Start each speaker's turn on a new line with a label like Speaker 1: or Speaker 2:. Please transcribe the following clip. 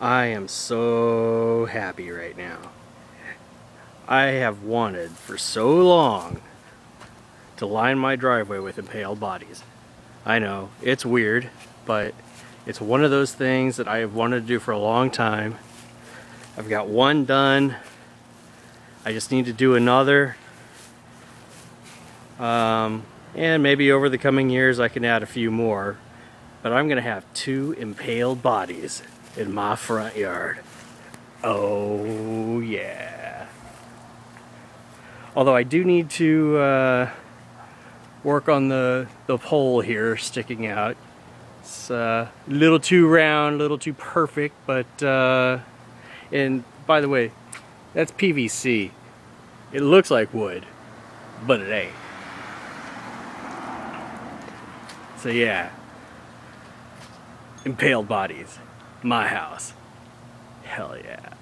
Speaker 1: I am so happy right now. I have wanted for so long to line my driveway with impaled bodies. I know, it's weird, but it's one of those things that I have wanted to do for a long time. I've got one done. I just need to do another. Um, and maybe over the coming years I can add a few more. But I'm going to have two impaled bodies in my front yard. Oh yeah. Although I do need to uh, work on the, the pole here sticking out. It's uh, a little too round, a little too perfect, but uh, and by the way, that's PVC. It looks like wood, but it ain't. So yeah, impaled bodies, my house. Hell yeah.